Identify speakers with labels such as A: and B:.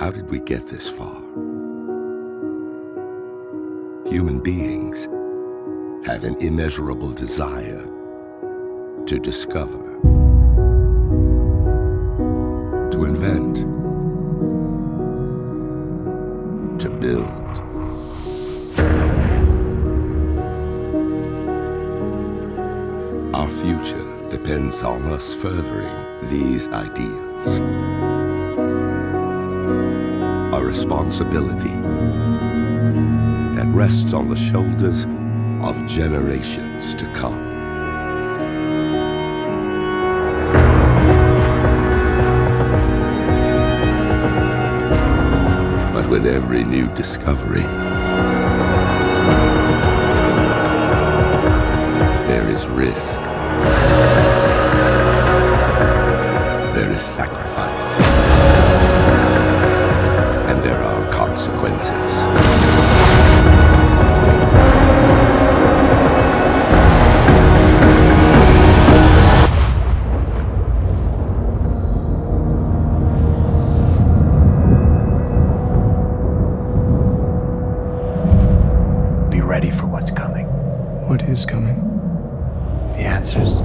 A: How did we get this far? Human beings have an immeasurable desire to discover, to invent, to build. Our future depends on us furthering these ideas. A responsibility that rests on the shoulders of generations to come. But with every new discovery, there is risk. Consequences.
B: Be ready for what's coming.
C: What is coming?
B: The answers.